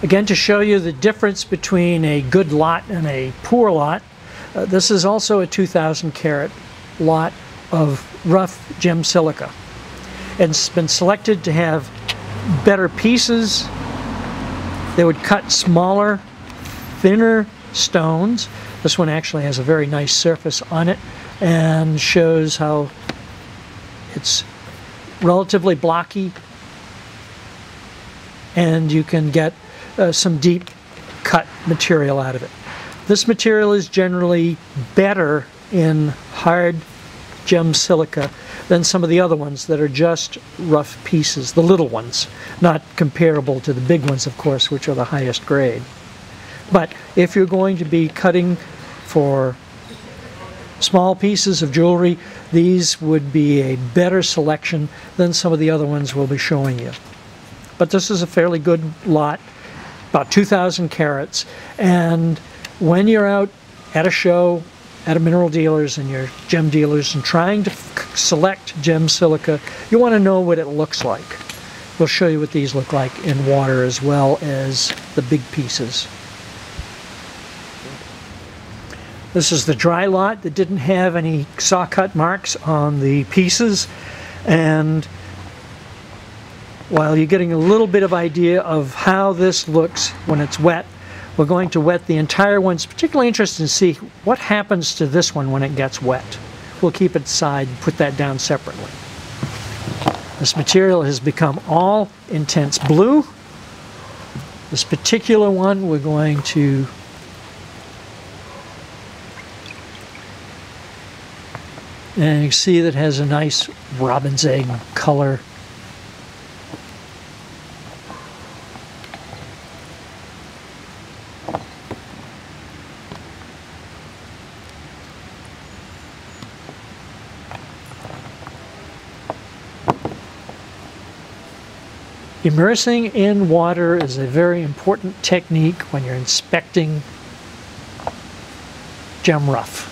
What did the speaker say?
Again, to show you the difference between a good lot and a poor lot, uh, this is also a 2,000 carat lot of rough gem silica. And It's been selected to have better pieces. They would cut smaller, thinner stones. This one actually has a very nice surface on it and shows how it's relatively blocky and you can get uh, some deep cut material out of it. This material is generally better in hard gem silica than some of the other ones that are just rough pieces, the little ones, not comparable to the big ones, of course, which are the highest grade. But if you're going to be cutting for small pieces of jewelry, these would be a better selection than some of the other ones we'll be showing you. But this is a fairly good lot, about 2,000 carats, and when you're out at a show, at a mineral dealers and your gem dealers and trying to select gem silica, you want to know what it looks like. We'll show you what these look like in water as well as the big pieces. This is the dry lot that didn't have any saw cut marks on the pieces and while you're getting a little bit of idea of how this looks when it's wet, we're going to wet the entire one. It's particularly interesting to see what happens to this one when it gets wet. We'll keep it aside and put that down separately. This material has become all intense blue. This particular one we're going to and you see that has a nice robin's egg color Immersing in water is a very important technique when you're inspecting gem rough.